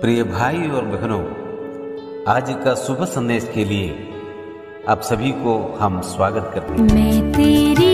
प्रिय भाई और बहनों, आज का शुभ संदेश के लिए आप सभी को हम स्वागत करते हैं। मैं तेरी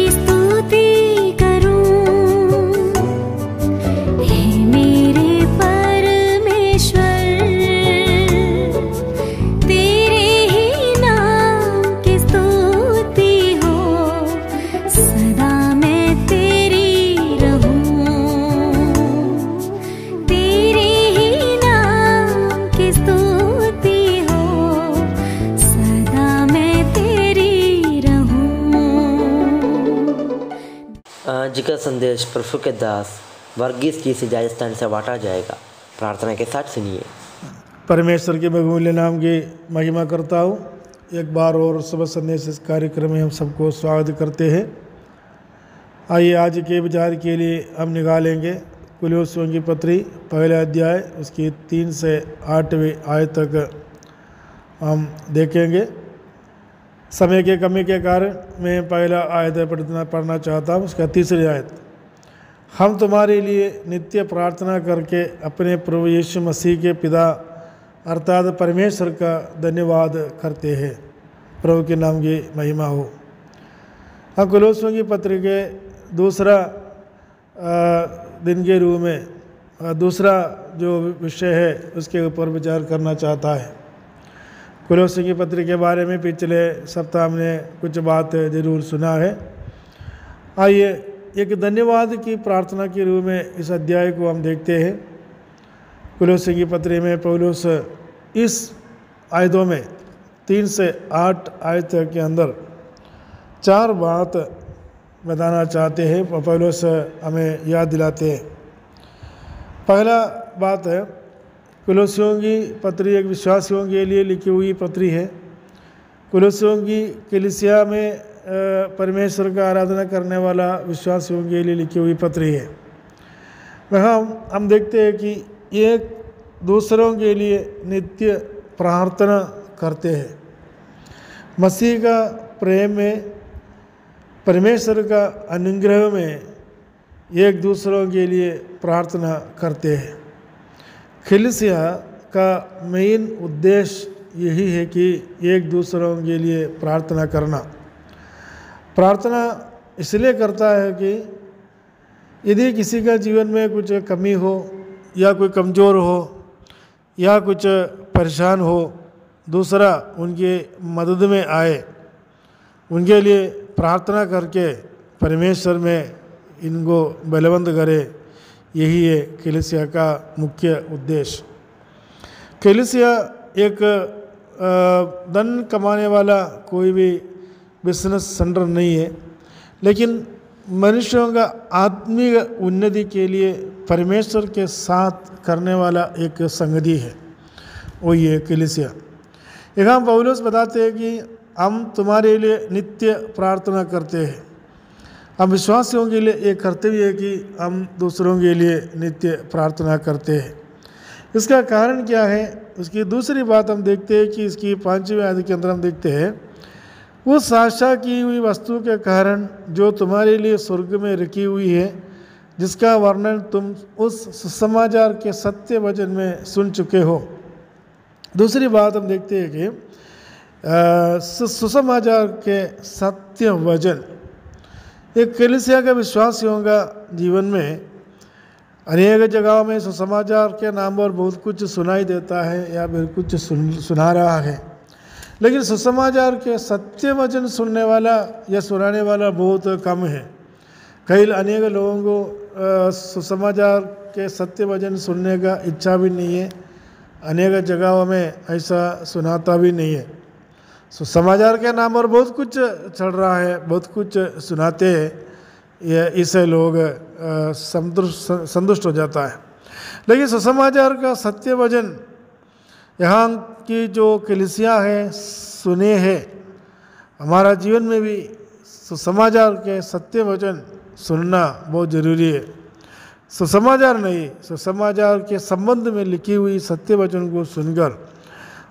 आज का संदेश प्रभु के दास, वर्गीस जी से राजस्थान से बांटा जाएगा। प्रार्थना के साथ सुनिए। परमेश्वर के बहुमूल्य नाम की महिमा करता हूँ। एक बार और सुबह संदेश इस कार्यक्रम में हम सबको स्वागत करते हैं। आइए, आज के विचार के लिए हम निकालेंगे कुलोसियों की पत्री, पहला अध्याय, उसकी तीन से आठवीं आय तक हम देखेंगे। समय के कमी के कारण मैं पहला आयत पढ़ना पढ़ना चाहता हूँ, उसका तीसरी आयत। हम तुम्हारे लिए नित्य प्रार्थना करके अपने प्रभु यीशु मसीह के पिता अर्थात परमेश्वर का धन्यवाद करते हैं। प्रभु के नाम की महिमा हो। हम कुलोसों की पत्र के दूसरा दिन के रूप में दूसरा जो विषय है, उसके ऊपर विचार करना चाहता है। कुलोसी की पत्र के बारे में पिछले सप्ताह हमने कुछ बात ज़रूर सुना है। आइए एक धन्यवाद की प्रार्थना के रूप में इस अध्याय को हम देखते हैं। कुलोसी की पत्री में पौलुस इस आयतों में तीन से आठ आयत के अंदर चार बात बताना चाहते हैं, पौलुस हमें याद दिलाते हैं। पहला बात है कुलसियों की पत्री एक विश्वासियों के लिए लिखी हुई पत्री है। कुलसियों की कलिसिया में परमेश्वर का आराधना करने वाला विश्वासियों के लिए लिखी हुई पत्री है। वहाँ हम देखते हैं कि एक दूसरों के लिए नित्य प्रार्थना करते हैं। मसीह का प्रेम में, परमेश्वर का अनुग्रह में एक दूसरों के लिए प्रार्थना करते हैं। खिलसिया का मेन उद्देश्य यही है कि एक दूसरों के लिए प्रार्थना करना। प्रार्थना इसलिए करता है कि यदि किसी का जीवन में कुछ कमी हो, या कोई कमज़ोर हो, या कुछ परेशान हो, दूसरा उनके मदद में आए, उनके लिए प्रार्थना करके परमेश्वर में इनको बलवंत करे यही है कलिसिया का मुख्य उद्देश्य। कलिसिया एक धन कमाने वाला कोई भी बिज़नेस सेंटर नहीं है, लेकिन मनुष्यों का आत्मिक उन्नति के लिए परमेश्वर के साथ करने वाला एक संगति है, वो ये कलिसिया। यहाँ पौलुस बताते हैं कि हम तुम्हारे लिए नित्य प्रार्थना करते हैं। हम विश्वासियों के लिए एक कर्तव्य है कि हम दूसरों के लिए नित्य प्रार्थना करते हैं। इसका कारण क्या है? उसकी दूसरी बात हम देखते हैं कि इसकी पाँचवें आदि के अंदर हम देखते हैं उस आशा की हुई वस्तु के कारण जो तुम्हारे लिए स्वर्ग में रखी हुई है, जिसका वर्णन तुम उस सुसमाचार के सत्य वचन में सुन चुके हो। दूसरी बात हम देखते हैं कि सुसमाचार के सत्य वचन एक कलिसिया का विश्वासियों का जीवन में। अनेक जगहों में सुसमाचार के नाम पर बहुत कुछ सुनाई देता है या फिर कुछ सुन, सुना रहा है। लेकिन सुसमाचार के सत्य वचन सुनने वाला या सुनाने वाला बहुत कम है। कई अनेक लोगों को सुसमाचार के सत्य वचन सुनने का इच्छा भी नहीं है। अनेक जगहों में ऐसा सुनाता भी नहीं है। सुसमाचार के नाम पर बहुत कुछ चल रहा है, बहुत कुछ सुनाते हैं। ये, इससे लोग संतुष्ट संतुष्ट हो जाता है। लेकिन सुसमाचार का सत्य वचन यहाँ की जो कलिसिया है, सुने है। हमारा जीवन में भी सुसमाचार के सत्य वचन सुनना बहुत ज़रूरी है। सुसमाचार नहीं, सुसमाचार के संबंध में लिखी हुई सत्य वचन को सुनकर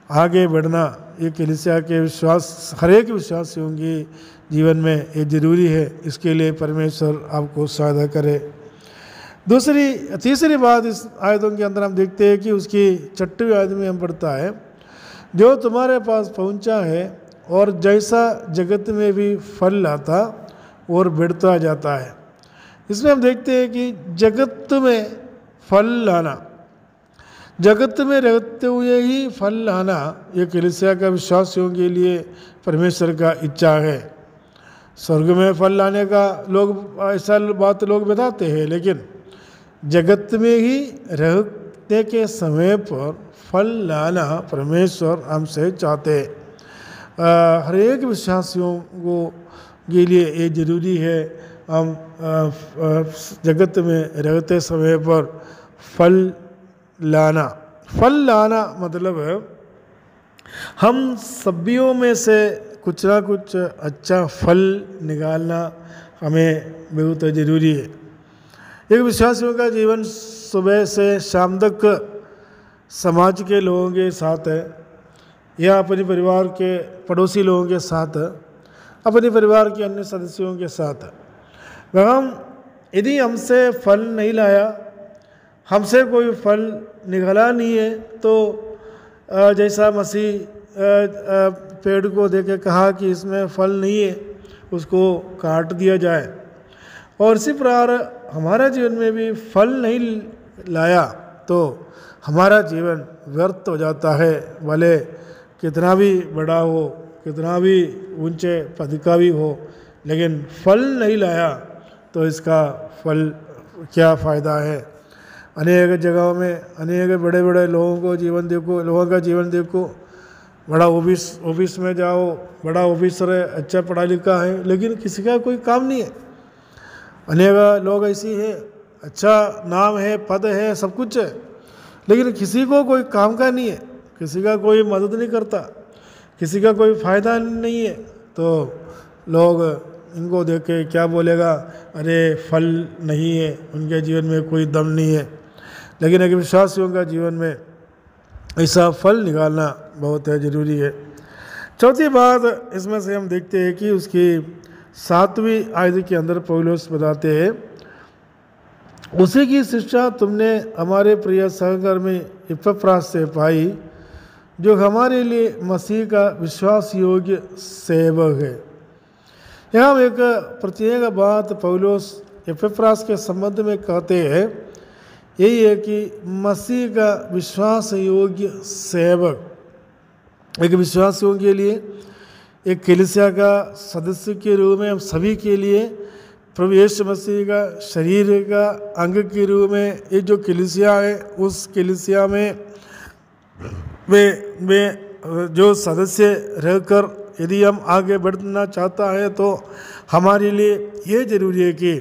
आगे बढ़ना ये कलिसिया के विश्वास, हर एक विश्वासियों के जीवन में ये ज़रूरी है। इसके लिए परमेश्वर आपको सहायता करे। दूसरी, तीसरी बात इस आयतों के अंदर हम देखते हैं कि उसकी छठवीं आयत में हम पढ़ता है, जो तुम्हारे पास पहुँचा है और जैसा जगत में भी फल लाता और बढ़ता जाता है। इसमें हम देखते हैं कि जगत में फल लाना जगत में रहते हुए ही फल लाना ये कलिसिया का विश्वासियों के लिए परमेश्वर का इच्छा है। स्वर्ग में फल लाने का लोग, ऐसा बात लोग बताते हैं, लेकिन जगत में ही रहते के समय पर फल लाना परमेश्वर हमसे चाहते हर एक विश्वासियों को, के लिए ये ज़रूरी है, हम जगत में रहते समय पर फल लाना। फल लाना मतलब हम सब्जियों में से कुछ ना कुछ अच्छा फल निकालना हमें बहुत ज़रूरी है। एक विश्वासियों का जीवन सुबह से शाम तक समाज के लोगों के साथ है या अपने परिवार के पड़ोसी लोगों के साथ है, अपने परिवार के अन्य सदस्यों के साथ है। वह यदि हमसे फल नहीं लाया हमसे कोई फल निकला नहीं है तो जैसा मसीह पेड़ को दे के कहा कि इसमें फल नहीं है, उसको काट दिया जाए। और इसी प्रकार हमारा जीवन में भी फल नहीं लाया तो हमारा जीवन व्यर्थ हो जाता है, भले कितना भी बड़ा हो, कितना भी ऊँचे पद का भी हो, लेकिन फल नहीं लाया तो इसका फल क्या फ़ायदा है? अनेक जगहों में अनेक बड़े बड़े लोगों को जीवन देखो, लोगों का जीवन देखो। बड़ा ऑफ़िस ऑफ़िस में जाओ, बड़ा ऑफिसर है अच्छा पढ़ा लिखा है, लेकिन किसी का कोई काम नहीं है। अनेक लोग ऐसी है अच्छा नाम है, पद है, सब कुछ है, लेकिन किसी को कोई काम का नहीं है, किसी का कोई मदद नहीं करता, किसी का कोई फ़ायदा नहीं है। तो लोग इनको देख के क्या बोलेगा, अरे फल नहीं है, उनके जीवन में कोई दम नहीं है। लेकिन एक विश्वासियों का जीवन में ऐसा फल निकालना बहुत है, ज़रूरी है। चौथी बात, इसमें से हम देखते हैं कि उसकी सातवीं आयत के अंदर पौलोस बताते हैं, उसी की शिक्षा तुमने हमारे प्रिय सहकर्मी इपफ्रास से पाई, जो हमारे लिए मसीह का विश्वास योग्य सेवक है। यहाँ हम एक प्रत्येक बात पौलोस एपफ्रास के संबंध में कहते हैं यही है कि मसीह का विश्वास योग्य सेवक, एक विश्वासियों के लिए, एक कलिसिया का सदस्य के रूप में, हम सभी के लिए, प्रभु यीशु मसीह का शरीर का अंग के रूप में, ये जो कलिसिया है, उस कलिसिया में वे वे जो सदस्य रहकर यदि हम आगे बढ़ना चाहता है तो हमारे लिए ये ज़रूरी है कि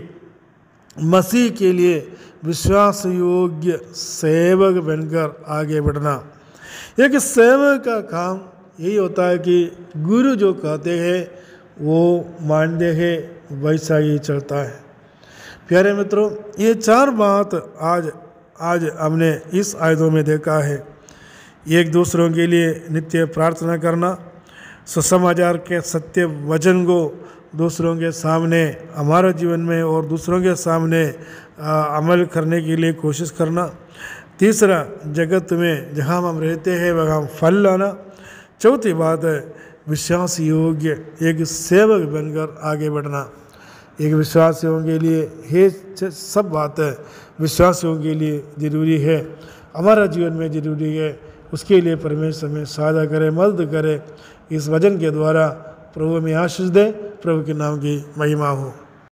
मसीह के लिए विश्वास योग्य सेवक बनकर आगे बढ़ना। एक सेवक का काम यही होता है कि गुरु जो कहते हैं, वो मानते हैं, वैसा ही चलता है। प्यारे मित्रों, ये चार बात आज आज हमने इस आयतों में देखा है। एक दूसरों के लिए नित्य प्रार्थना करना सुसमाचार के सत्य वचन को दूसरों के सामने हमारे जीवन में और दूसरों के सामने आ, अमल करने के लिए कोशिश करना। तीसरा जगत में जहाँ हम रहते हैं वहाँ फल लाना। चौथी बात है विश्वास योग्य एक सेवक बनकर आगे बढ़ना। एक विश्वासियों के लिए ये सब बातें विश्वासियों के लिए ज़रूरी है। हमारा जीवन में ज़रूरी है उसके लिए परमेश्वर में सहायता करे मदद करे। इस वज़न के द्वारा प्रभु में आशीष दें प्रभु के नाम की महिमा हो।